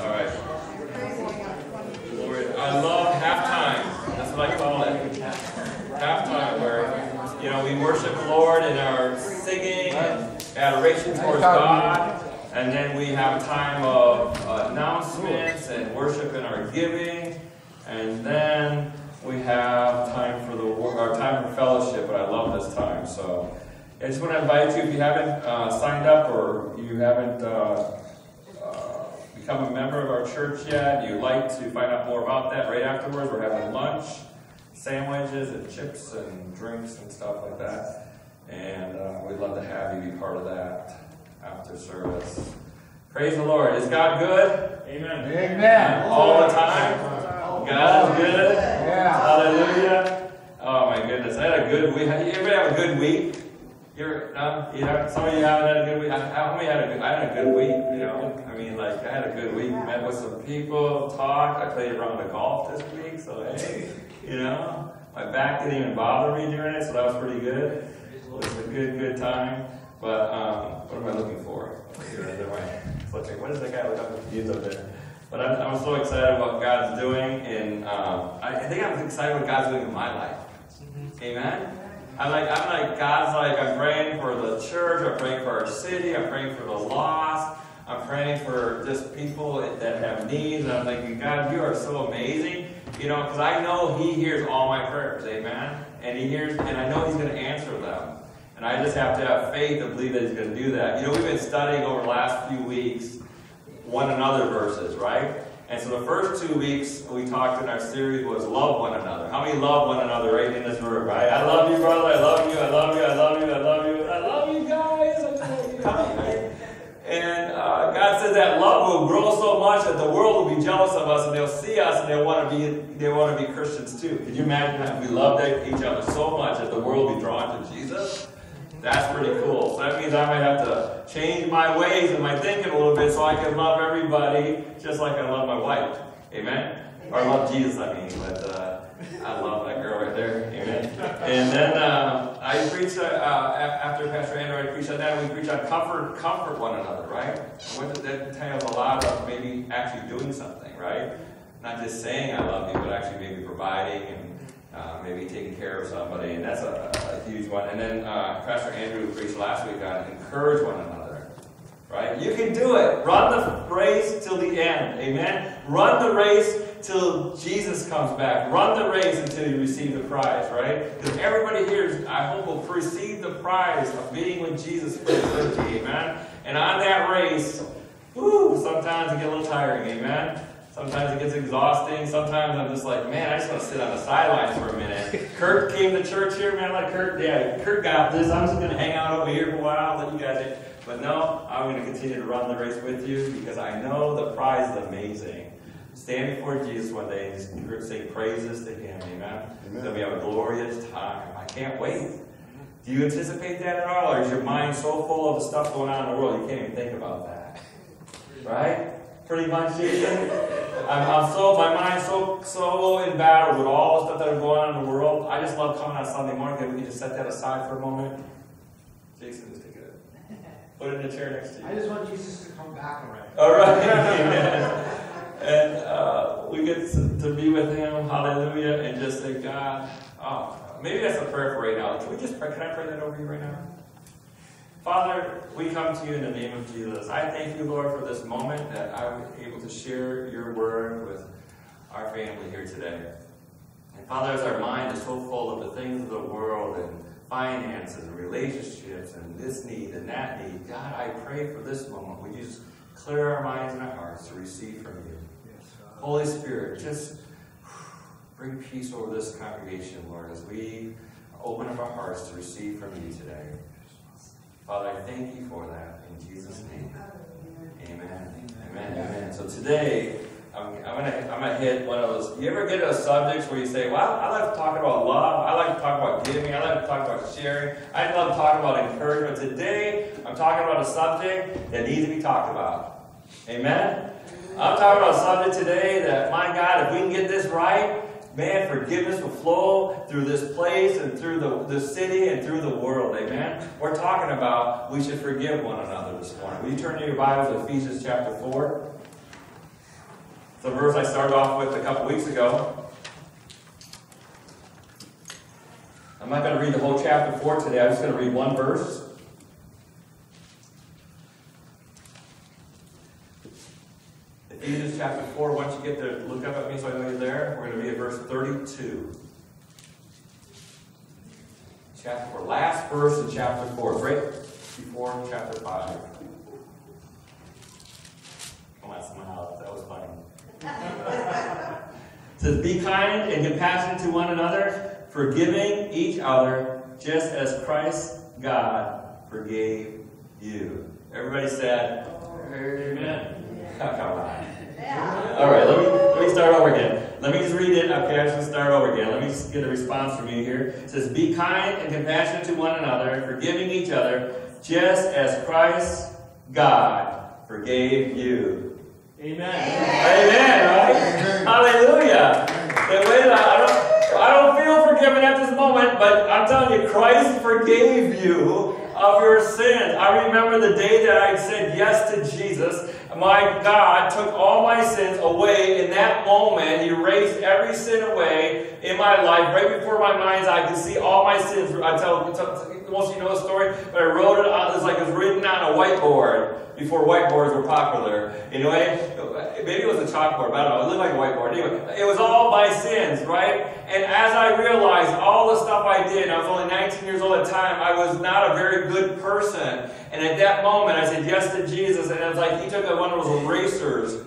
All right. Lord, I love halftime. That's what I call it. Halftime, where you know we worship the Lord in our singing and adoration towards God, and then we have a time of announcements and worship in our giving, and then we have time for the our time for fellowship. But I love this time, so. I just want to invite you, if you haven't uh, signed up or you haven't uh, uh, become a member of our church yet, you'd like to find out more about that, right afterwards we're having lunch, sandwiches and chips and drinks and stuff like that. And uh, we'd love to have you be part of that after service. Praise the Lord. Is God good? Amen. Amen. All the time? God is good? Yeah. Hallelujah. Oh my goodness. I had a good week. Everybody have a good week? You're, um, you know, some of you haven't had a good week. I, how many had a good, I had a good week, you know. I mean, like, I had a good week. Met with some people, talked. I played around the golf this week, so hey, you know. My back didn't even bother me during it, so that was pretty good. It was a good, good time. But, um, what am I looking for? What is that guy look up confused up there? But I'm, I'm so excited about what God's doing, and um, I, I think I'm excited what God's doing in my life. Amen. I'm like, I'm like, God's like, I'm praying for the church, I'm praying for our city, I'm praying for the lost, I'm praying for just people that have needs, and I'm thinking, God, you are so amazing, you know, because I know He hears all my prayers, amen? And He hears, and I know He's going to answer them. And I just have to have faith to believe that He's going to do that. You know, we've been studying over the last few weeks one another verses, right? And so the first two weeks we talked in our series was love one another. How many love one another right in this room, right? I love you, brother. I love you. I love you. I love you. I love you. I love you guys. I love you. And uh, God says that love will grow so much that the world will be jealous of us, and they'll see us, and they'll want to be they want to be Christians too. Can you imagine that we love each other so much that the world will be drawn to Jesus? That's pretty cool. So that means I might have to change my ways and my thinking a little bit so I can love everybody just like I love my wife. Amen? Or I love Jesus, I mean. But uh, I love that girl right there. Amen? And then uh, I preached, uh, after Pastor Andrew, I preached on that. We preached on comfort, comfort one another, right? What that entails a lot of maybe actually doing something, right? Not just saying I love you, but actually maybe providing and uh, maybe taking care of somebody, and that's a, huge one. And then uh, Pastor Andrew preached last week on encourage one another. Right? You can do it. Run the race till the end. Amen. Run the race till Jesus comes back. Run the race until you receive the prize. Right? Because everybody here, I hope, will receive the prize of being with Jesus for eternity. Amen. And on that race, whoo, sometimes it get a little tiring. Amen. Sometimes it gets exhausting. Sometimes I'm just like, man, I just want to sit on the sidelines for a minute. Kurt came to church here, man. Like Kurt, yeah, Kurt got this. I'm just going to hang out over here for a while, let you guys. But no, I'm going to continue to run the race with you because I know the prize is amazing. Stand before Jesus one day and just sing praises to Him. Amen. Amen. Then we have a glorious time. I can't wait. Do you anticipate that at all, or is your mind so full of the stuff going on in the world you can't even think about that? Right? Pretty much, Jason. I'm, I'm so, my mind's so, so in battle with all the stuff that are going on in the world. I just love coming on Sunday morning because we can just set that aside for a moment. Jason, just take it. Put it in the chair next to you. I just want Jesus to come back already. All right, amen. And uh, we get to, to, be with Him, hallelujah, and just say, God, oh, maybe that's a prayer for right now. Can we just pray? Can I pray that over you right now? Father, we come to you in the name of Jesus. I thank you, Lord, for this moment that I was able to share your word with our family here today. And Father, as our mind is so full of the things of the world and finances and relationships and this need and that need, God, I pray for this moment. Would you just clear our minds and our hearts to receive from you? Yes, Holy Spirit, just bring peace over this congregation, Lord, as we open up our hearts to receive from you today. Father, I thank you for that in Jesus' name. Amen. Amen. Amen. So today, I'm, I'm, gonna I'm gonna hit one of those. You ever get to subjects where you say, "Well, I like to talk about love. I like to talk about giving. I like to talk about sharing. I love to talk about encouragement." Today, I'm talking about a subject that needs to be talked about. Amen. I'm talking about a subject today that, my God, if we can get this right, man, forgiveness will flow through this place and through the, the city and through the world. Amen. We're talking about we should forgive one another this morning. Will you turn to your Bibles to Ephesians chapter 4? It's a verse I started off with a couple weeks ago. I'm not going to read the whole chapter 4 today. I'm just going to read one verse. Chapter 4, once you get there, look up at me so I know you're there. We're going to be at verse 32. Chapter 4, last verse in chapter 4, right before chapter 5. Come on, smile. That was funny. it says, Be kind and compassionate to one another, forgiving each other, just as Christ God forgave you. Everybody said, Amen. Come on. All right, let me let me start over again. Let me just read it. Okay, I'm just gonna start over again. Let me just get a response from you here. It says, "Be kind and compassionate to one another, forgiving each other, just as Christ, God, forgave you." Amen. Amen. Right? Hallelujah. Wait, I don't I don't feel forgiven at this moment, but I'm telling you, Christ forgave you of your sins. I remember the day that I said yes to Jesus my God took all my sins away in that moment. He erased every sin away in my life. Right before my mind's eye, I could see all my sins. I tell, most of you know the story, but I wrote it on, it was like it was written on a whiteboard before whiteboards were popular. Anyway, maybe it was a chalkboard, but I don't know. It looked like a whiteboard. Anyway, it was all my sins, right? And as I realized all the stuff I did, I was only 19 years old at the time, I was not a very good person. And at that moment, I said yes to Jesus, and it was like he took one of those erasers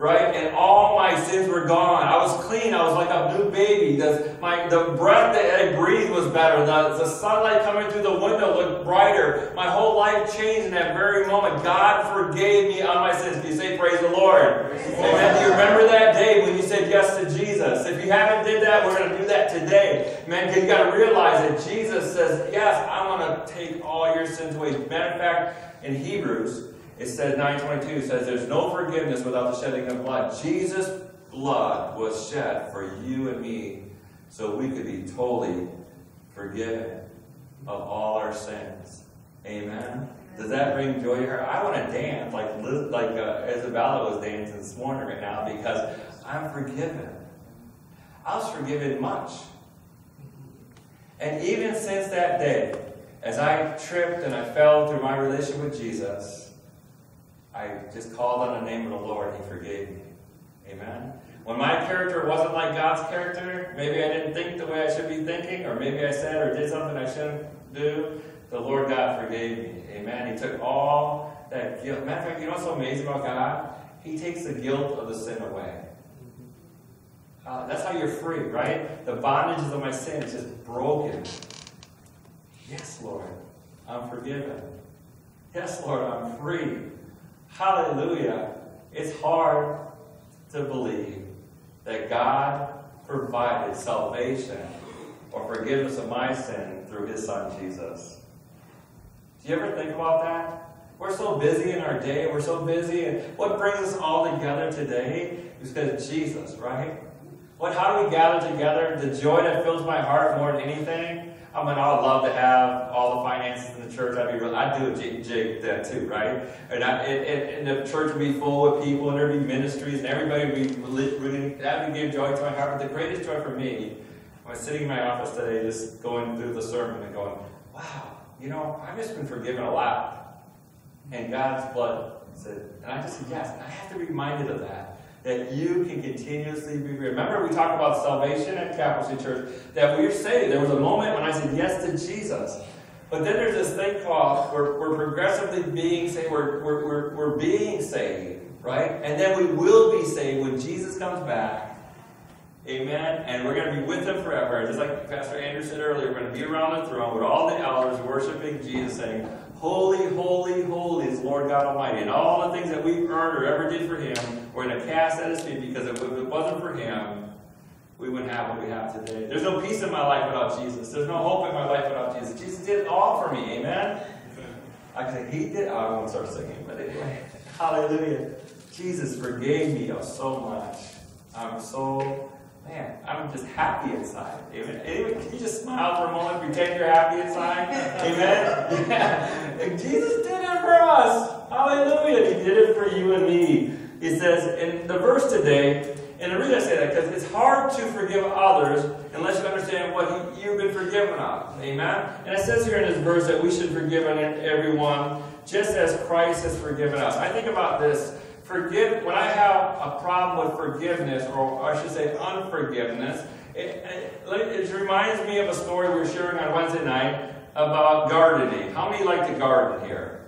right? And all my sins were gone. I was clean. I was like a new baby. The, my, the breath that I breathed was better. The, the sunlight coming through the window looked brighter. My whole life changed in that very moment. God forgave me on my sins. Can you say praise the Lord? Praise Amen. Do you remember that day when you said yes to Jesus? If you haven't did that, we're going to do that today. Man, you got to realize that Jesus says, yes, I'm going to take all your sins away. Matter of fact, in Hebrews, it says 922 says there's no forgiveness without the shedding of blood. Jesus' blood was shed for you and me so we could be totally forgiven of all our sins. Amen. Does that bring joy to heart? I want to dance like like uh, Isabella was dancing this morning right now because I'm forgiven. I was forgiven much. And even since that day, as I tripped and I fell through my relationship with Jesus, I just called on the name of the Lord. He forgave me. Amen. When my character wasn't like God's character, maybe I didn't think the way I should be thinking, or maybe I said or did something I shouldn't do, the Lord God forgave me. Amen. He took all that guilt. Matter of fact, you know what's so amazing about God? He takes the guilt of the sin away. Uh, that's how you're free, right? The bondages of my sin is just broken. Yes, Lord, I'm forgiven. Yes, Lord, I'm free. Hallelujah. It's hard to believe that God provided salvation or forgiveness of my sin through his son Jesus. Do you ever think about that? We're so busy in our day, we're so busy, and what brings us all together today is because of Jesus, right? What, how do we gather together? The joy that fills my heart more than anything I mean, oh, I would love to have all the finances in the church. I'd be real. I'd do a jig, jig that too, right? And, I, and, and, the church would be full of people, and there'd be ministries, and everybody would be really. That would give joy to my heart. But the greatest joy for me, I was sitting in my office today, just going through the sermon and going, "Wow, you know, I've just been forgiven a lot." And God's blood said, and I just said yes. And I have to be reminded of that that you can continuously be Remember, we talked about salvation at Capital City Church, that we're saved. There was a moment when I said yes to Jesus. But then there's this thing called we're, we're progressively being saved. We're, we're, we're, we're being saved, right? And then we will be saved when Jesus comes back. Amen. And we're going to be with him forever. Just like Pastor Andrew said earlier, we're going to be around the throne with all the elders worshiping Jesus, saying, Holy, holy, holy is Lord God Almighty. And all the things that we've earned or ever did for Him, we're going to cast at His feet because if it wasn't for Him, we wouldn't have what we have today. There's no peace in my life without Jesus. There's no hope in my life without Jesus. Jesus did it all for me. Amen? I can say, He did. Oh, I won't start singing, but anyway. Hallelujah. Jesus forgave me of so much. I'm so man, I'm just happy inside. Amen. Anyone, can you just smile for a moment, pretend you're happy inside? Amen. Yeah. Jesus did it for us. Hallelujah. He did it for you and me. He says in the verse today, and the reason I say that because it's hard to forgive others unless you understand what he, you've been forgiven of. Amen. And it says here in this verse that we should forgive everyone just as Christ has forgiven us. I think about this. Forgive when I have a problem with forgiveness, or I should say unforgiveness. It, it, it reminds me of a story we were sharing on Wednesday night about gardening. How many like to garden here?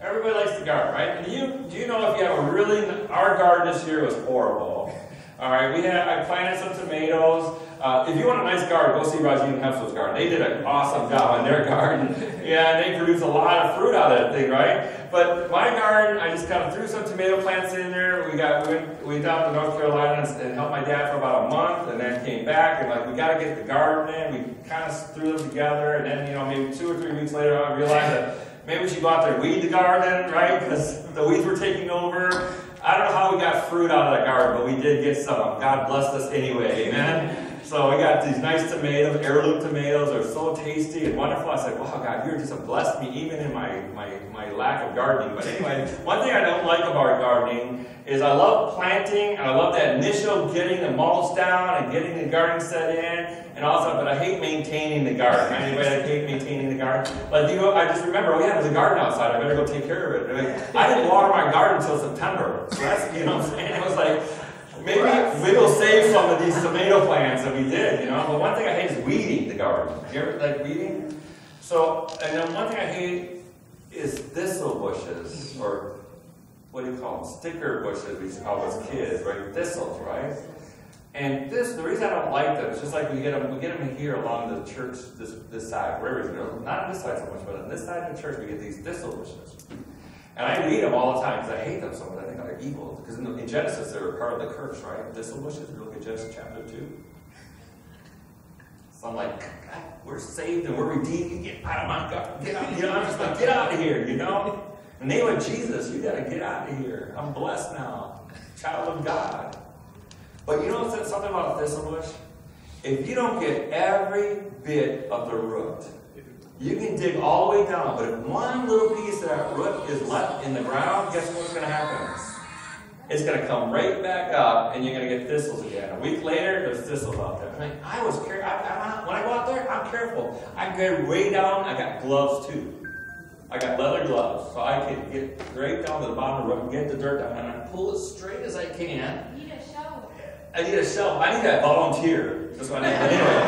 Everybody likes to garden, right? And you, do you know if you have a really, our garden this year was horrible. All right, we had, I planted some tomatoes. Uh, if you want a nice garden, go see Rajin and Hempsel's garden. They did an awesome job in their garden. yeah, and they produce a lot of fruit out of that thing, right? But my garden, I just kind of threw some tomato plants in there. We got, we went, we went down to North Carolina and, and helped my dad for about a month, and then came back, and like, we got to get the garden in. We kind of threw them together, and then, you know, maybe two or three weeks later, I realized that Maybe we should go out there and weed the garden, right? Because the weeds were taking over. I don't know how we got fruit out of that garden, but we did get some. God blessed us anyway, amen? So we got these nice tomatoes, heirloom tomatoes. They're so tasty and wonderful. I said, wow, God, you just blessed me even in my, my, my lack of gardening. But anyway, one thing I don't like about gardening is I love planting I love that initial getting the mulch down and getting the garden set in and all that, but I hate maintaining the garden. Anybody I hate maintaining the garden? But you know, I just remember, oh yeah, there's a garden outside. I better go take care of it. I didn't water my garden until September. So that's, you know what I'm saying? It was like, Maybe we will save some of these tomato plants that we did, you know. But one thing I hate is weeding the garden. You ever like weeding? So, and then one thing I hate is thistle bushes, or what do you call them? Sticker bushes, we used to call those kids, right? Thistles, right? And this, the reason I don't like them is just like we get them, we get them here along the church, this this side, wherever it's going. Not on this side so much, but on this side of the church, we get these thistle bushes. And I read them all the time because I hate them so much. They're evil. Because in, in, Genesis, they were part of the curse, right? Thistle bushes. You look at Genesis chapter 2. So I'm like, we're saved and we're redeemed. Get out of my God. Get out. You know, I'm just like, get out of here, you know? In the name of Jesus, you got to get out of here. I'm blessed now. Child of God. But you know something about a thistle bush? If you don't get every bit of the root, you can dig all the way down, but if one little piece of that root is left in the ground, guess what's going to happen? It's going to come right back up, and you're going to get thistles again. A week later, there's thistles out there. I, mean, I was careful. when I go out there, I'm careful. I get way down. I got gloves too. I got leather gloves, so I can get right down to the bottom of the root, get the dirt down, and I pull it straight as I can. You need a shovel. I need a shovel. I need a volunteer. That's what I need. Anyway,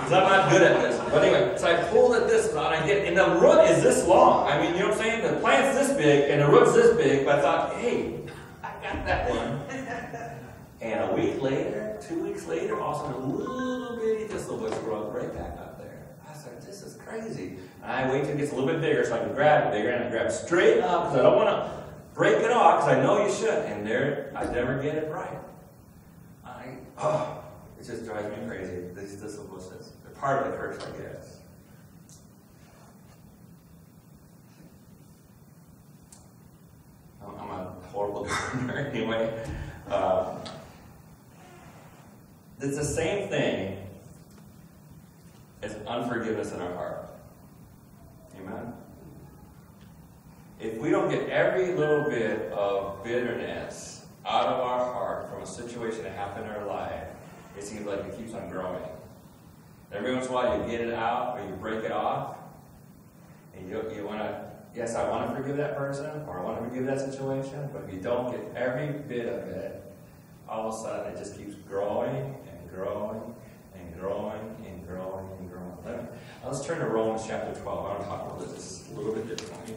because uh, I'm not good at this. But anyway, so I pulled it this and I get, and the root is this long. I mean, you know what I'm saying? The plant's this big and the root's this big, but I thought, hey, I got that one. And a week later, two weeks later, all of a a little bitty thistle bush grows right back up there. I said, this is crazy. And I wait till it gets a little bit bigger so I can grab it bigger, and I grab straight up because I don't want to break it off because I know you should. And there, I never get it right. I, oh, it just drives me crazy, these thistle bushes part of the curse, I guess. I'm a horrible gardener anyway. Um, it's the same thing as unforgiveness in our heart. Amen? If we don't get every little bit of bitterness out of our heart from a situation that happened in our life, it seems like it keeps on growing. Every once in a while you get it out or you break it off. And you, you want to, yes, I want to forgive that person or I want to forgive that situation. But if you don't get every bit of it, all of a sudden it just keeps growing and growing and growing and growing and growing. Let me, let's turn to Romans chapter 12. I want to talk about this a little bit differently.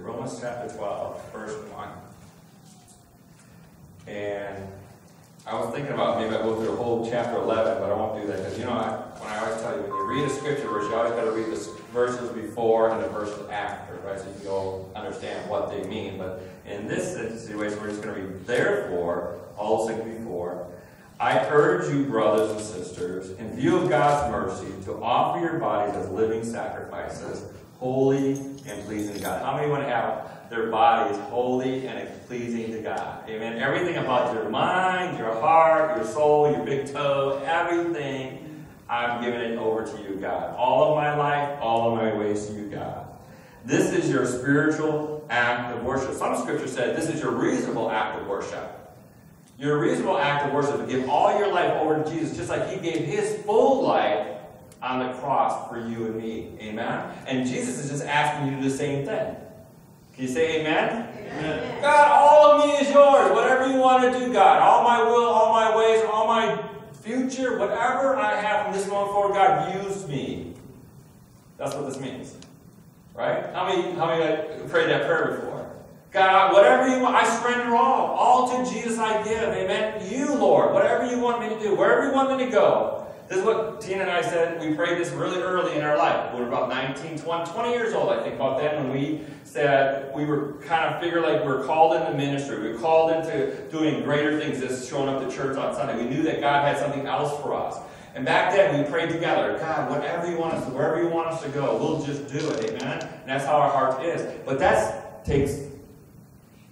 Romans chapter 12, verse 1. And I was thinking about maybe I go through the whole chapter 11, but I won't do that because you know, I, when I always tell you, when you read a scripture verse, you always got to read the verses before and the verses after, right? So you can go understand what they mean. But in this situation, we're just going to read, therefore, all things before, I urge you, brothers and sisters, in view of God's mercy, to offer your bodies as living sacrifices, holy and pleasing to God. How many want to have their body is holy and pleasing to God? Amen. Everything about your mind, your heart, your soul, your big toe, everything, I'm giving it over to you, God. All of my life, all of my ways to you, God. This is your spiritual act of worship. Some scripture said this is your reasonable act of worship. Your reasonable act of worship to give all your life over to Jesus, just like He gave His full life on the cross for you and me. Amen? And Jesus is just asking you to do the same thing. Can you say amen? amen? God, all of me is yours. Whatever you want to do, God. All my will, all my ways, all my future, whatever I have from this moment forward, God, use me. That's what this means. Right? How many, how many prayed that prayer before? God, whatever you want, I surrender all. All to Jesus I give. Amen. You, Lord, whatever you want me to do, wherever you want me to go. This is what Tina and I said. We prayed this really early in our life. We were about 19, 20, 20 years old, I think, about then when we said we were kind of figured like we are called into ministry. We were called into doing greater things, just showing up to church on Sunday. We knew that God had something else for us. And back then, we prayed together, God, whatever you want us to, wherever you want us to go, we'll just do it. Amen? And that's how our heart is. But that takes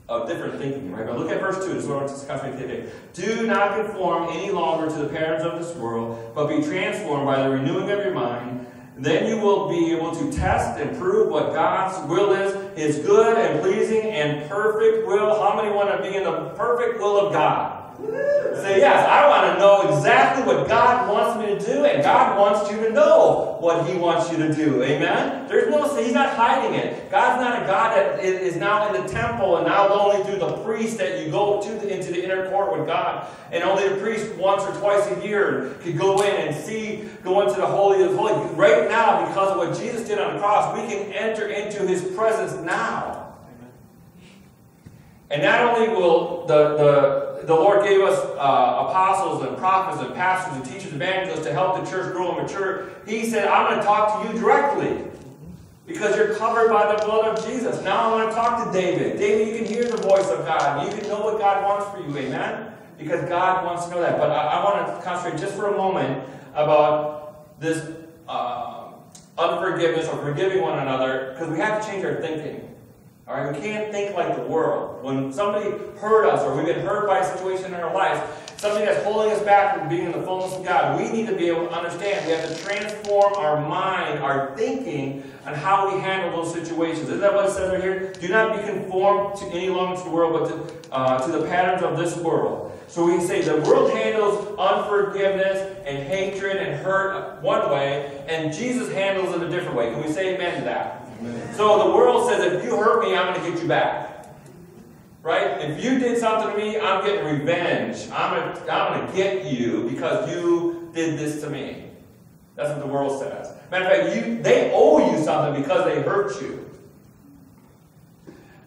of different thinking, right? But look at verse 2. This is what we're discussing today. Do not conform any longer to the patterns of this world, but be transformed by the renewing of your mind. Then you will be able to test and prove what God's will is, His good and pleasing and perfect will. How many want to be in the perfect will of God? Say, yes, I want to know exactly what God wants me to do, and God wants you to know what He wants you to do. Amen? There's no, He's not hiding it. God's not a God that is now in the temple and now only through the priest that you go to the, into the inner court with God. And only the priest once or twice a year could go in and see, go into the Holy of Holies. Right now, because of what Jesus did on the cross, we can enter into His presence now. And not only will the, the, the Lord gave us uh, apostles and prophets and pastors and teachers, and evangelists to help the church grow and mature, He said, I'm going to talk to you directly. Because you're covered by the blood of Jesus. Now I want to talk to David. David, you can hear the voice of God. You can know what God wants for you. Amen? Because God wants to know that. But I, I want to concentrate just for a moment about this uh, unforgiveness or forgiving one another because we have to change our thinking. All right, we can't think like the world. When somebody hurt us or we've been hurt by a situation in our life, something that's holding us back from being in the fullness of God, we need to be able to understand. We have to transform our mind, our thinking, on how we handle those situations. Isn't that what it says right here? Do not be conformed to any longer to the world, but to, uh, to the patterns of this world. So we can say the world handles unforgiveness and hatred and hurt one way, and Jesus handles it a different way. Can we say amen to that? So the world says, if you hurt me, I'm going to get you back. Right? If you did something to me, I'm getting revenge. I'm going I'm to get you because you did this to me. That's what the world says. Matter of fact, you, they owe you something because they hurt you.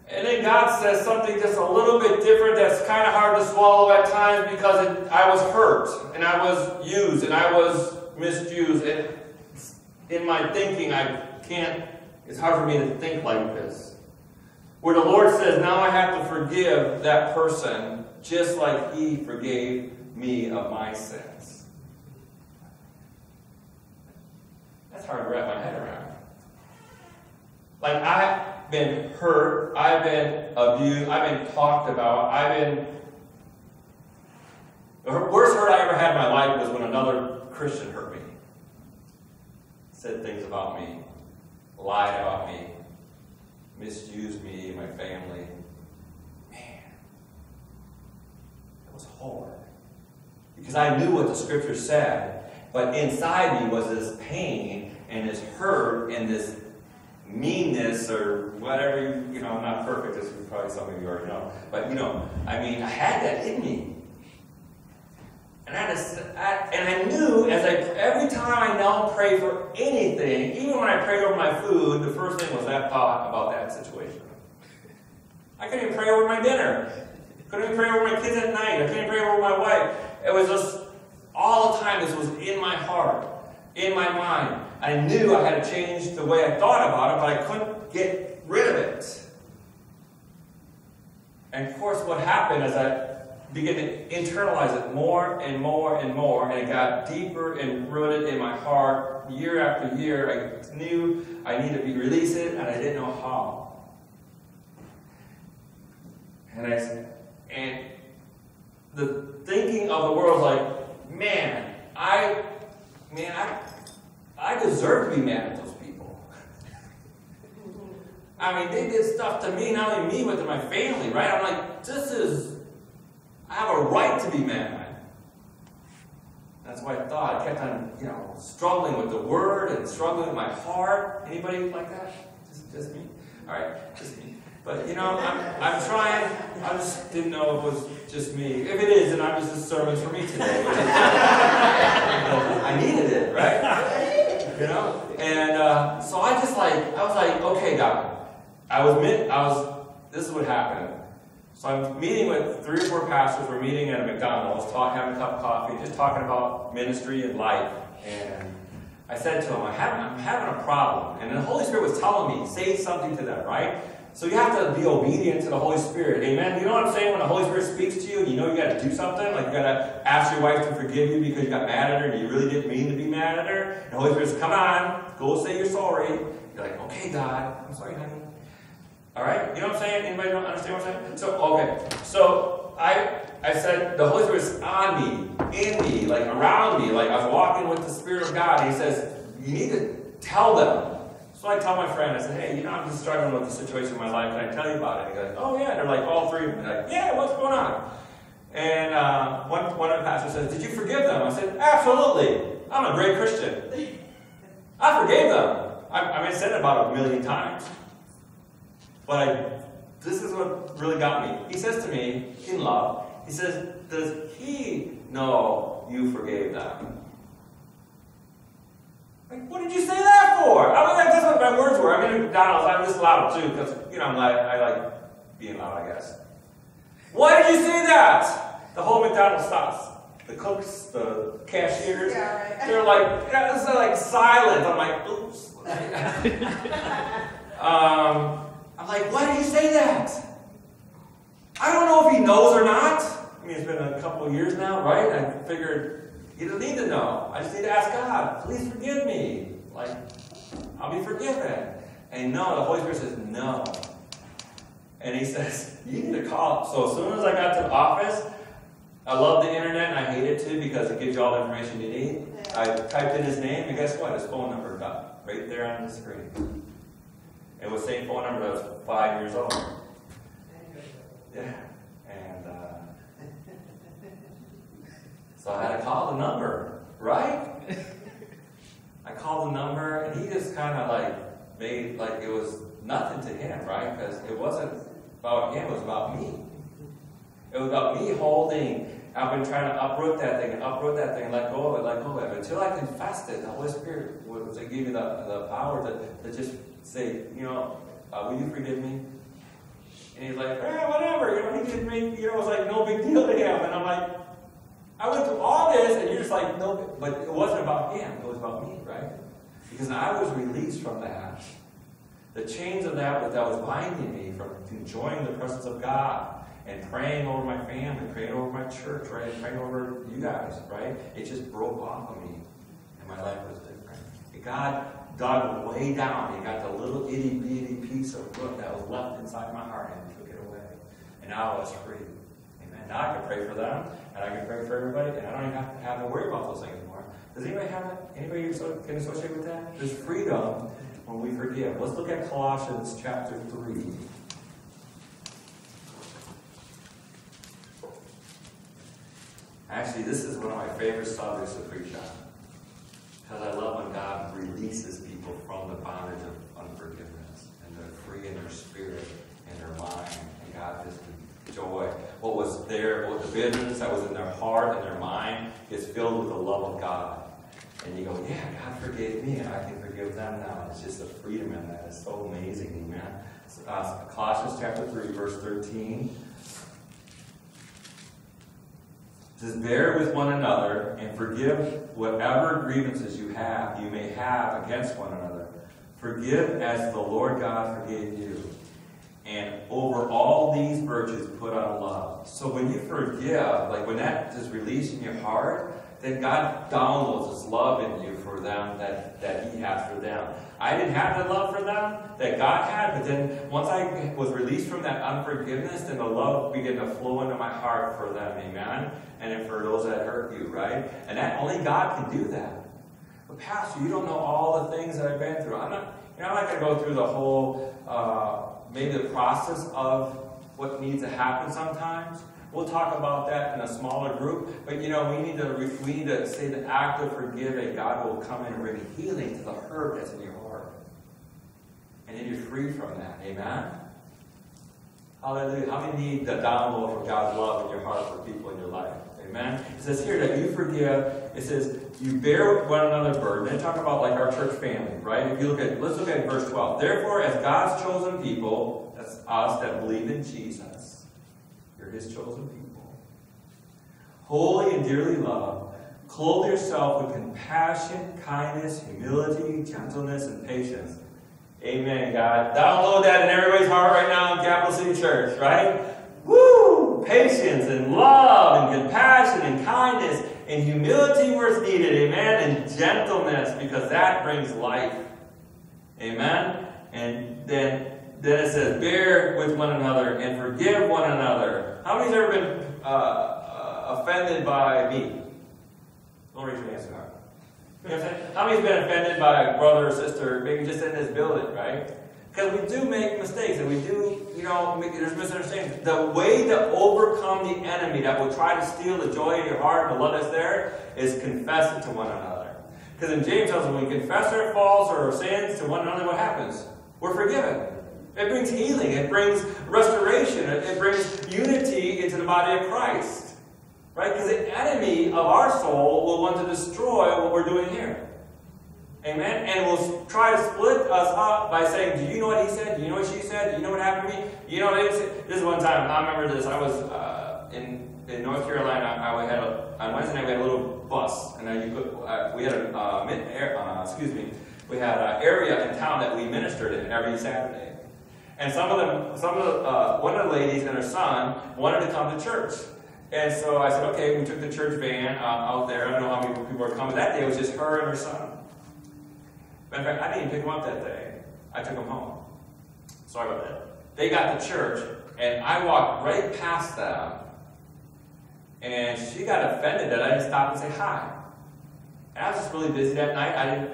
And then God says something just a little bit different that's kind of hard to swallow at times because it, I was hurt and I was used and I was misused. And in my thinking, I can't it's hard for me to think like this. Where the Lord says, now I have to forgive that person just like He forgave me of my sins. That's hard to wrap my head around. Like, I've been hurt, I've been abused, I've been talked about, I've been. The worst hurt I ever had in my life was when another Christian hurt me, said things about me lied about me, misused me, my family. Man, it was hard. Because I knew what the scripture said, but inside me was this pain and this hurt and this meanness or whatever you, you know, I'm not perfect, as probably some of you already know. But, you know, I mean, I had that in me. And I, just, I, and I knew as I every time I now pray for anything, even when I prayed over my food, the first thing was that thought about that situation. I couldn't even pray over my dinner. Couldn't even pray over my kids at night. I couldn't pray over my wife. It was just all the time. This was in my heart, in my mind. I knew I had to change the way I thought about it, but I couldn't get rid of it. And of course, what happened is I began to internalize it more and more and more, and it got deeper and rooted in my heart year after year. I knew I needed to be release it, and I didn't know how. And I and the thinking of the world like, man, I, man, I, I deserve to be mad at those people. I mean, they did stuff to me, not only me, but to my family, right? I'm like, this is, I have a right to be mad. That's what I thought. I kept on, you know, struggling with the word and struggling with my heart. Anybody like that? Just, just me? All right, just me. But you know, I'm, I'm trying. I just didn't know it was just me. If it is, then I'm just a sermon for me today. I needed it, right? You know. And uh, so I just like I was like, okay, God. I was I was. This is what happened. So I'm meeting with three or four pastors. We're meeting at a McDonald's, talk, having a cup of coffee, just talking about ministry and life. And I said to them, I'm having, I'm having a problem. And the Holy Spirit was telling me, say something to them, right? So you have to be obedient to the Holy Spirit. Amen. You know what I'm saying? When the Holy Spirit speaks to you and you know you got to do something, like you got to ask your wife to forgive you because you got mad at her and you really didn't mean to be mad at her. And the Holy Spirit says, come on, go say you're sorry. You're like, okay, God, I'm sorry, honey. All right? You know what I'm saying? Anybody don't understand what I'm saying? So, okay. So I I said the Holy Spirit is on me, in me, like around me, like I was walking with the Spirit of God. And he says, you need to tell them so I tell my friend, I said, hey, you know, I'm just struggling with the situation in my life. Can I tell you about it? And he goes, oh, yeah. And they're like, all three of them. like, yeah, what's going on? And uh, one, one of the pastors says, did you forgive them? I said, absolutely. I'm a great Christian. I forgave them. I, I mean, I said it about a million times. But I, this is what really got me. He says to me, in love, he says, does he know you forgave them? Like, what did you say that for? I mean, like, that's what my words were. I mean, McDonald's, I'm just loud too, because, you know, I'm like, I like being loud, I guess. Why did you say that? The whole McDonald's stops. The cooks, the cashiers, yeah, right. they're like, yeah, this like silent. I'm like, oops. um, I'm like, why did you say that? I don't know if he knows or not. I mean, it's been a couple of years now, right? I figured you don't need to know. I just need to ask God, please forgive me. Like, I'll be forgiven. And no, the Holy Spirit says, no. And he says, you need to call. So as soon as I got to the office, I love the internet and I hate it too because it gives you all the information you need. I typed in his name and guess what? His phone number got right there on the screen. It was the same phone number that was five years old. Yeah. And uh, so I had to call the number, right? I called the number, and he just kind of like made like it was nothing to him, right? Because it wasn't about him, it was about me. It was about me holding. I've been trying to uproot that thing, uproot that thing, let go of it, let go of it. Until I confessed it, the Holy Spirit was to give me the, the power to, to just say, you know, uh, will you forgive me? And he's like, eh, whatever. You know, he didn't make, you know, it was like no big deal to him. And I'm like, I went through all this, and you're just like, no, but it wasn't about him, it was about me, right? Because I was released from that. The chains of that that was binding me from enjoying the presence of God and praying over my family, praying over my church, right? Praying over you guys, right? It just broke off of me, and my life was different. God dug way down. He got the little itty bitty piece of wood that was left inside my heart and took it away. And now I was free. Amen. Now I can pray for them and I can pray for everybody, and I don't even have to, have to worry about those things anymore. Does anybody have that? Anybody can associate with that? There's freedom when we forgive. Let's look at Colossians chapter 3. Actually, this is one of my favorite subjects to preach on. Because I love when God releases people from the bondage of unforgiveness. And they're free in their spirit and their mind. And God just joy. What was there, what the bitterness that was in their heart and their mind is filled with the love of God. And you go, yeah, God forgave me, and I can forgive them now. It's just a freedom in that. It's so amazing, amen. Uh, Colossians chapter 3, verse 13. It says, Bear with one another and forgive whatever grievances you have, you may have against one another. Forgive as the Lord God forgave you. And over all these virtues, put on love. So when you forgive, like when that is released in your heart, then God downloads His love in you for them that, that He has for them. I didn't have the love for them that God had, but then once I was released from that unforgiveness, then the love began to flow into my heart for them, amen? And for those that hurt you, right? And that only God can do that. But Pastor, you don't know all the things that I've been through. I'm not, you know, I'm not going to go through the whole, uh, maybe the process of what needs to happen sometimes. We'll talk about that in a smaller group, but you know, we need to we need to say the act of forgiving. God will come in and bring healing to the hurt that's in your heart, and then you're free from that. Amen. Hallelujah. How many need the download for God's love in your heart for people in your life? Amen. It says here that you forgive. It says you bear one another burden. They talk about like our church family, right? If you look at, let's look at verse 12. Therefore, as God's chosen people, that's us that believe in Jesus, His chosen people, holy and dearly loved, clothe yourself with compassion, kindness, humility, gentleness, and patience. Amen, God. Download that in everybody's heart right now in Capital City Church, right? Woo! Patience and love and compassion and kindness and humility where it's needed. Amen. And gentleness because that brings life. Amen. And then, then it says, bear with one another and forgive one another. How many's ever been uh, uh, offended by me? Don't raise your hands hard. You? How many's been offended by a brother or sister, maybe just in this building, right? Because we do make mistakes and we do, you know, there's misunderstandings. The way to overcome the enemy that will try to steal the joy in your heart and the love that's there is confess it to one another. Because in James tells us when we confess our faults or our sins to one another, what happens? We're forgiven. It brings healing. It brings restoration. It, brings unity into the body of Christ. Right? Because the enemy of our soul will want to destroy what we're doing here. Amen? And will try to split us up by saying, Do you know what he said? Do you know what she said? Do you know what happened to me? You know what This is one time, I remember this. I was uh, in, in North Carolina. I had a, on Wednesday night, we had a little bus. And could, uh, we had a, uh, air, uh, excuse me, we had an area in town that we ministered in every Saturday. And some of them, some of the, uh, one of the ladies and her son wanted to come to church. And so I said, okay, we took the church van uh, out there. I don't know how many people were coming. That day it was just her and her son. Matter of fact, I didn't even pick them up that day. I took them home. Sorry about that. They got to church, and I walked right past them, and she got offended that I didn't stop and say hi. And I was just really busy that night. I didn't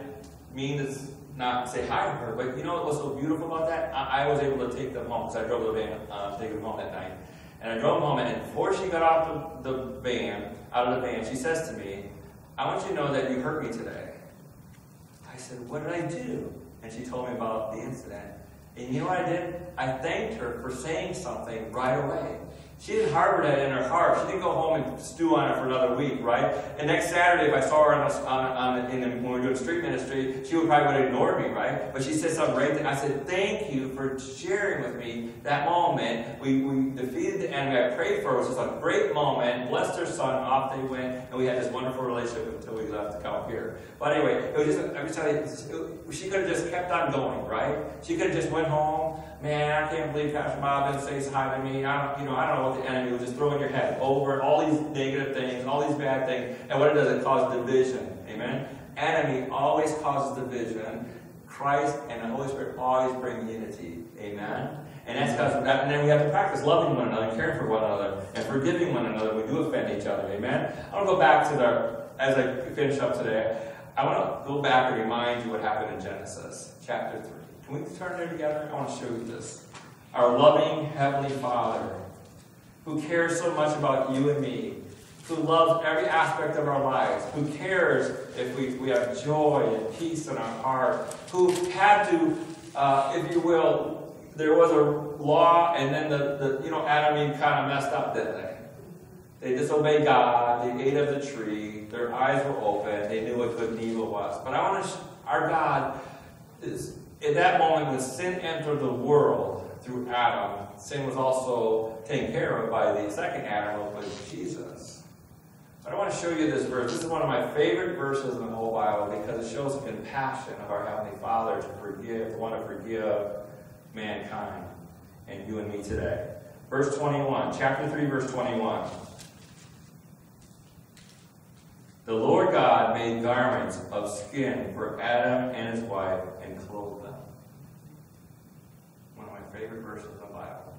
mean to not say hi to her, but you know what was so beautiful about that? I, I was able to take them home because I drove the van uh, take them home that night. And I drove them home, and before she got off the, the van, out of the van, she says to me, I want you to know that you hurt me today. I said, What did I do? And she told me about the incident. And you know what I did? I thanked her for saying something right away. She didn't harbor that in her heart. She didn't go home and stew on it for another week, right? And next Saturday, if I saw her on, a, on, on in the, when we were doing street ministry, she would probably would have ignored me, right? But she said something there. I said, thank you for sharing with me that moment. We, we defeated the enemy. I prayed for her. It was just a great moment. Blessed her son. Off they went. And we had this wonderful relationship until we left to come here. But anyway, it was just, every time, she could have just kept on going, right? She could have just went home. Man, I can't believe Pastor Bob didn't say hi to me. I don't, you know, I don't know what the enemy will just throw in your head over all these negative things, all these bad things, and what it does, it causes division. Amen. Enemy always causes division. Christ and the Holy Spirit always bring unity. Amen. And that's because that, and then we have to practice loving one another, caring for one another, and forgiving one another. We do offend each other. Amen. I want to go back to the as I finish up today. I want to go back and remind you what happened in Genesis chapter three. Can we turn there together? I want to show you this. Our loving Heavenly Father, who cares so much about you and me, who loves every aspect of our lives, who cares if we, we have joy and peace in our heart, who had to, uh, if you will, there was a law, and then the, the you know, Adam and Eve kind of messed up, didn't they? They disobeyed God, they ate of the tree, their eyes were open, they knew what good and evil was. But I want to, our God is in that moment when sin entered the world through Adam, sin was also taken care of by the second Adam, which was Jesus. But I want to show you this verse. This is one of my favorite verses in the whole Bible because it shows the compassion of our Heavenly Father to forgive, want to forgive mankind. and you and me today. Verse 21, chapter 3, verse 21. The Lord God made garments of skin for Adam and his wife and clothed them. Favorite verses in the Bible.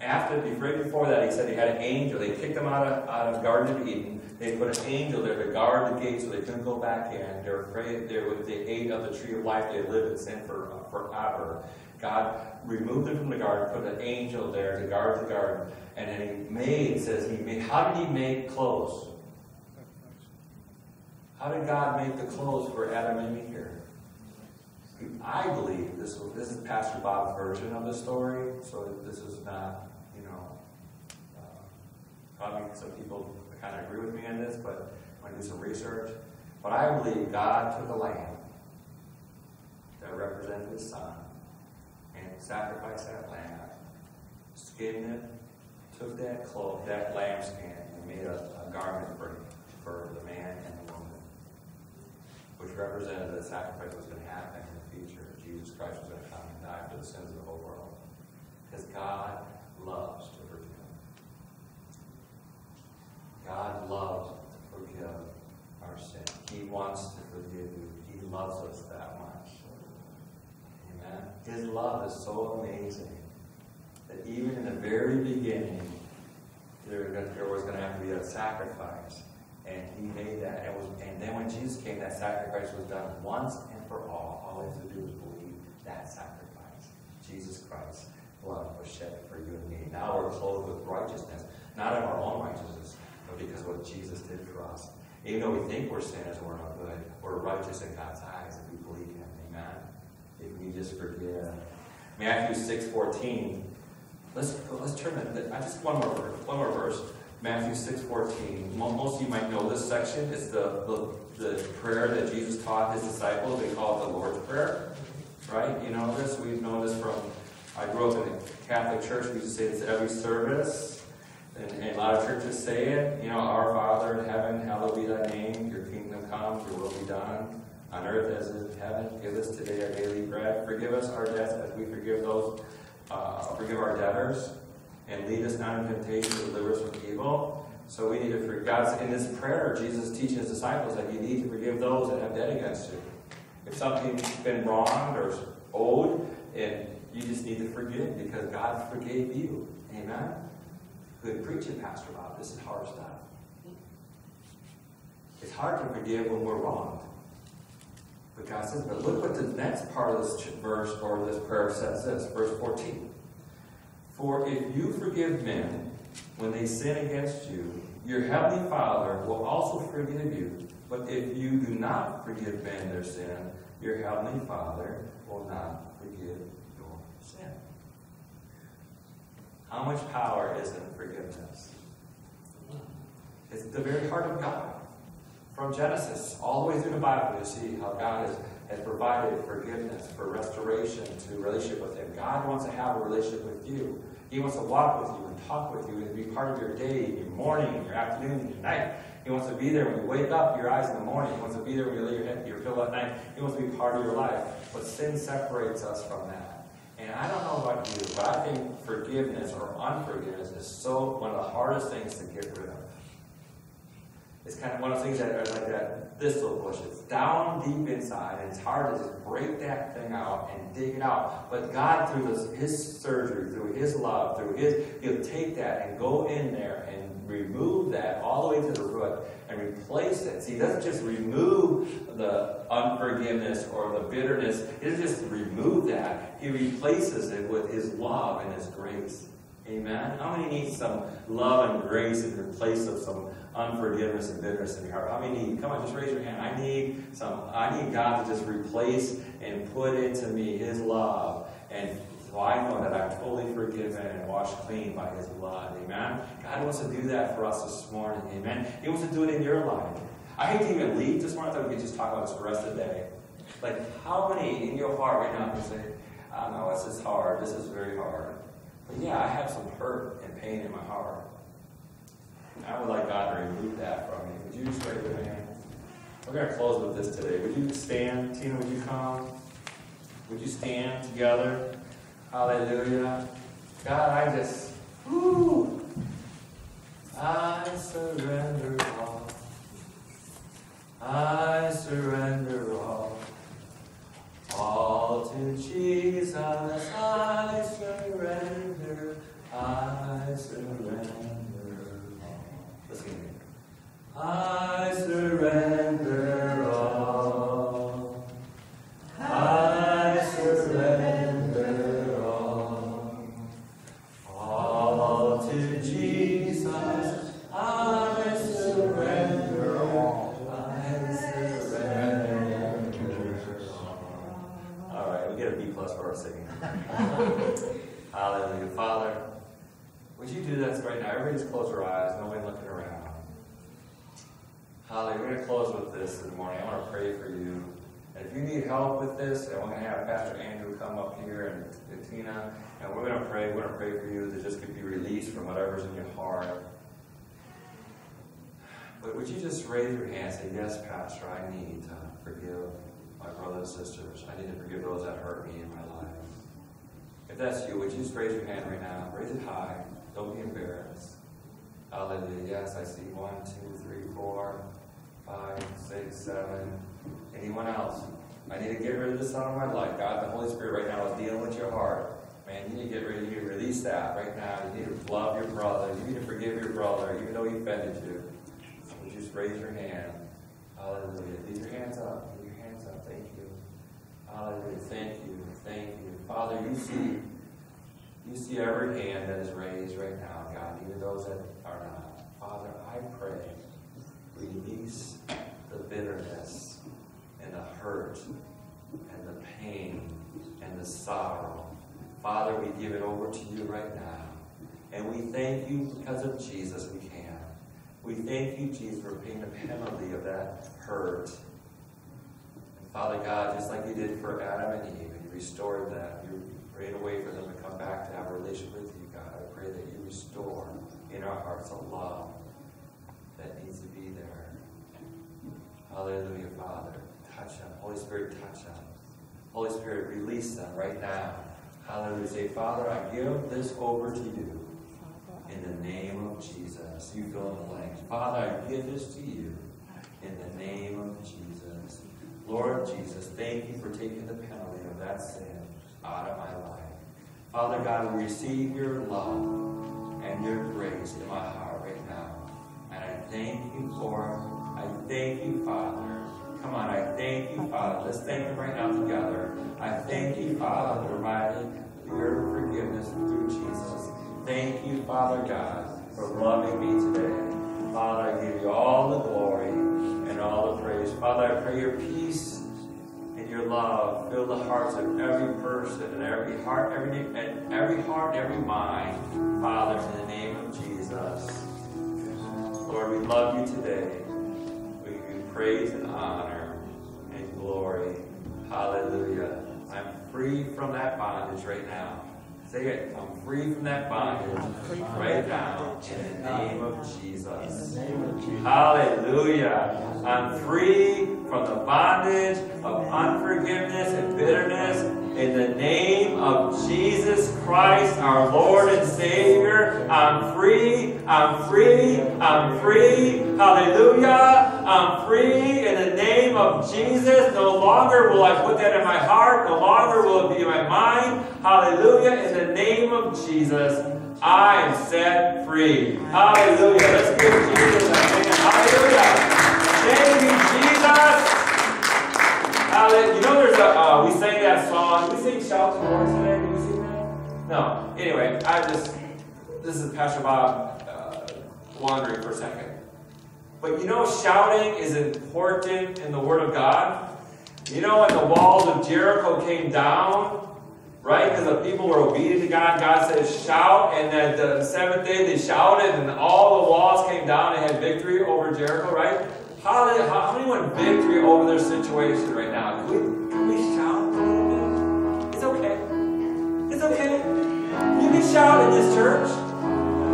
After, right before that, he said he had an angel. They kicked him out of, out of Garden of Eden. They put an angel there to guard the gate so they couldn't go back in. They were afraid they, would, they ate of the tree of life. They lived in sin for, uh, forever. God removed them from the garden, put an angel there to guard the garden. And then he made, says he made, how did he make clothes? How did God make the clothes for Adam and Eve here? I believe this, this is Pastor Bob's version of the story, so this is not, you know, uh, mean, some people kind of agree with me on this, but I want to do some research. But I believe God took a lamb that represented his son and sacrificed that lamb, skinned it, took that cloth, that lamb skin, and made a, a garment for, for the man and the woman, which represented the sacrifice was going to happen. Jesus Christ was going to come and die for the sins of the whole world. Because God loves to forgive. God loves to forgive our sin. He wants to forgive you. He loves us that much. Amen. His love is so amazing that even in the very beginning, there, there was going to have to be a sacrifice. And he made that. And, was, and then when Jesus came, that sacrifice was done once and for all. All we have to do is believe that sacrifice. Jesus Christ's blood was shed for you and me. Now we're clothed with righteousness, not of our own righteousness, but because of what Jesus did for us. Even though we think we're sinners, we're not good. We're righteous in God's eyes if we believe Him. Amen. If we just forgive. Matthew 6 14. Let's, let's turn that. I just one more verse, one more verse. Matthew 6 14. Most of you might know this section. It's the, the, the prayer that Jesus taught his disciples. They call it the Lord's Prayer. Right? You know this? We've known this from I grew up in a Catholic church. We used to say this every service. And, and, a lot of churches say it, you know, Our Father in heaven, hallowed be thy name, your kingdom come, your will be done, on earth as in heaven. Give us today our daily bread. Forgive us our debts as we forgive those, uh, forgive our debtors. And lead us not into temptation, deliver us from evil. So we need to forgive. God's in this prayer, Jesus teaching his disciples that you need to forgive those that have debt against you. If something's been wronged or owed, and you just need to forgive because God forgave you. Amen? Good preaching, Pastor Bob. This is hard stuff. It's hard to forgive when we're wronged. But God says, but look what the next part of this verse or this prayer says this, verse 14. For if you forgive men when they sin against you, your heavenly Father will also forgive you. But if you do not forgive men their sin, your heavenly Father will not forgive your sin. How much power is in forgiveness? It's the very heart of God. From Genesis all the way through the Bible, you see how God has, has provided forgiveness for restoration to relationship with Him. God wants to have a relationship with you. He wants to walk with you and talk with you and be part of your day, your morning, your afternoon, your night. He wants to be there when you wake up, your eyes in the morning. He wants to be there when you lay your head, your pillow at night. He wants to be part of your life. But sin separates us from that. And I don't know about you, but I think forgiveness or unforgiveness is so one of the hardest things to get rid of. It's kind of one of the things that are like that thistle bush. It's down deep inside, and it's hard to just break that thing out and dig it out. But God, through this, His surgery, through His love, through His, He'll take that and go in there and remove that all the way to the root and replace it. See, He doesn't just remove the unforgiveness or the bitterness. He doesn't just remove that. He replaces it with His love and His grace. Amen. How many need some love and grace in the place of some unforgiveness and bitterness in your heart? How many need? Come on, just raise your hand. I need some. I need God to just replace and put into me His love, and so I know that I'm totally forgiven and washed clean by His blood. Amen. God wants to do that for us this morning. Amen. He wants to do it in your life. I hate to even leave this morning. I thought we could just talk about this the rest of the day. Like, how many in your heart right now can say, ah, "I know this is hard. This is very hard." But yeah, I have some hurt and pain in my heart. I would like God to remove that from me. Would you just raise your hand? We're going to close with this today. Would you stand? Tina, would you come? Would you stand together? Hallelujah. God, I just, whoo, I surrender all. I surrender all. All to Jesus I surrender. I surrender all. Listen to me. I surrender right now? Everybody just close their eyes, nobody looking around. Holly, We're going to close with this in the morning. I want to pray for you. And if you need help with this, and we're going to have Pastor Andrew come up here and, and Tina, and we're going to pray. We're going to pray for you that just be released from whatever's in your heart. But would you just raise your hand and say, Yes, Pastor, I need to forgive my brothers and sisters. I need to forgive those that hurt me in my life. If that's you, would you just raise your hand right now? Raise it high. Don't be embarrassed. Hallelujah. Yes, I see one, two, three, four, five, six, seven. Anyone else? I need to get rid of this out of my life. God, the Holy Spirit right now is dealing with your heart. Man, you need to get rid of you. Release that right now. You need to love your brother. You need to forgive your brother, even though he offended you. You just raise your hand? Hallelujah. Leave your hands up. Leave your hands up. Thank you. Hallelujah. Thank you. Thank you. Father, you see you see every hand that is raised right now, God, even those that are not. Father, I pray, release the bitterness and the hurt and the pain and the sorrow. Father, we give it over to you right now. And we thank you because of Jesus we can. We thank you, Jesus, for paying the penalty of that hurt. And Father God, just like you did for Adam and Eve, you restored them. You prayed a way for them come back to have a relationship with you, God. I pray that you restore in our hearts a love that needs to be there. Hallelujah, Father. Touch them. Holy Spirit, touch them. Holy Spirit, release them right now. Hallelujah. Say, Father, I give this over to you in the name of Jesus. You fill in the blanks. Father, I give this to you in the name of Jesus. Lord Jesus, thank you for taking the penalty of that sin out of my life. Father God, we receive your love and your grace in my heart right now. And I thank you for it. I thank you, Father. Come on, I thank you, Father. Let's thank him right now together. I thank you, Father, for providing your forgiveness through Jesus. Thank you, Father God, for loving me today. Father, I give you all the glory and all the praise. Father, I pray your peace love fill the hearts of every person and every heart, every and every heart, every mind. Father, in the name of Jesus. Lord, we love you today. We give you praise and honor and glory. Hallelujah. I'm free from that bondage right now. Say it. I'm free from that bondage right now in the name of Jesus. Hallelujah. I'm free from the bondage of unforgiveness and bitterness in the name of Jesus Christ, our Lord and Savior. I'm free. I'm free. I'm free. Hallelujah. I'm free in the name of Jesus. No longer will I put that in my heart. No longer will it be in my mind. Hallelujah. In the name of Jesus, I am set free. Hallelujah. Let's give Jesus a hand. Hallelujah. Thank you, Hallelujah. You know, there's a, uh, we sang that song. Did we sing Shout to the Lord today? Did we sing that? No. Anyway, I just, this is Pastor Bob uh, wandering for a second. But you know, shouting is important in the Word of God. You know, when the walls of Jericho came down, right? Because the people were obedient to God. God says, shout. And then the seventh day they shouted, and all the walls came down and had victory over Jericho, right? How, how many want victory over their situation right now? Can we, can we shout a little bit? It's okay. It's okay. You can shout in this church.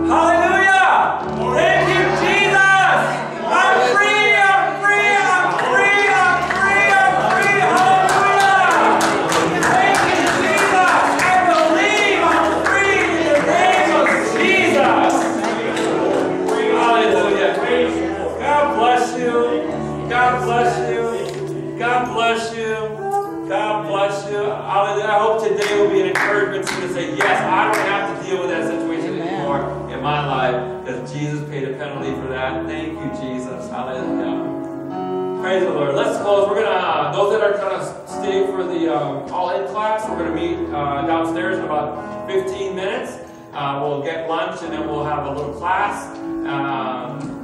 Hallelujah! Thank you, say, yes, I don't have to deal with that situation Amen. anymore in my life because Jesus paid a penalty for that. Thank you, Jesus. Hallelujah. Praise the Lord. Let's close. We're gonna uh, those that are gonna stay for the um, all-in class. We're gonna meet uh, downstairs in about 15 minutes. Uh, we'll get lunch and then we'll have a little class. Um,